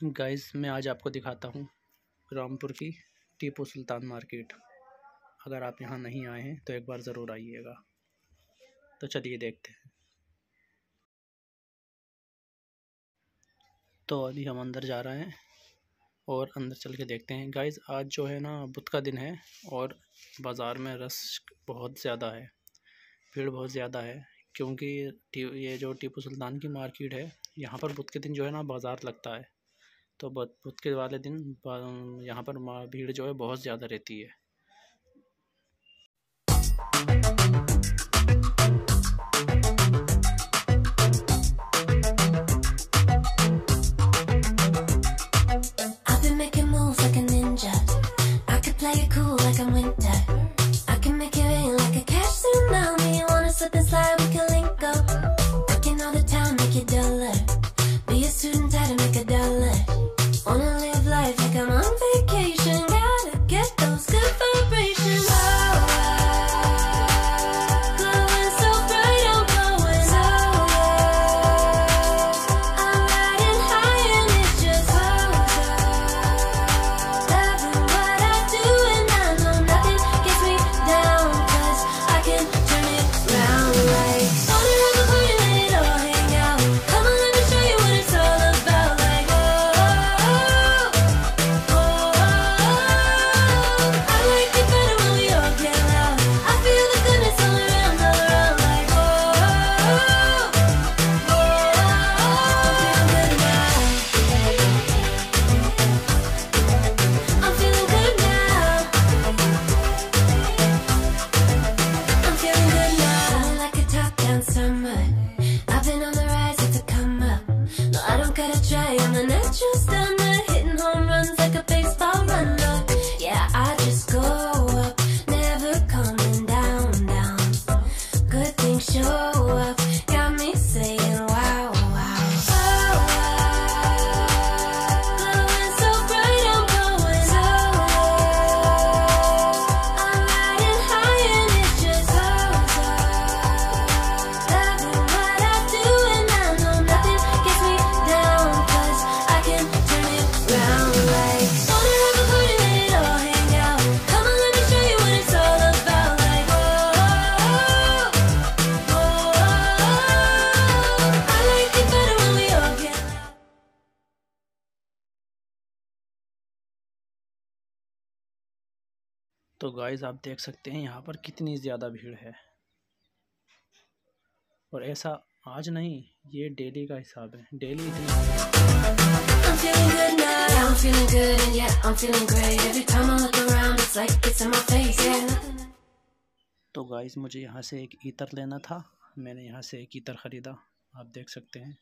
Guys मैं आज आपको दिखाता हूँ रामपुर की टीपू सुल्तान मार्केट। अगर आप यहाँ नहीं आए हैं तो एक बार ज़रूर आइएगा। तो चलिए देखते हैं। तो अभी हम अंदर जा रहे हैं और अंदर चल के देखते हैं। गाइस आज जो है ना, बुध का दिन है और बाज़ार में रश बहुत ज़्यादा है। भीड़ बहुत ज़्यादा है, क्योंकि ये जो टीपू सुल्तान की मार्केट है, यहाँ पर बुध के दिन जो है ना, बाज़ार लगता है। तो बुध के वाले दिन यहाँ पर भीड़ जो है बहुत ज़्यादा रहती है। तो गाइस आप देख सकते हैं यहाँ पर कितनी ज़्यादा भीड़ है। और ऐसा आज नहीं ये डेली का हिसाब है। डेली इतनी तो गाइस मुझे यहाँ से एक ईतर लेना था। मैंने यहाँ से एक ईतर ख़रीदा। आप देख सकते हैं।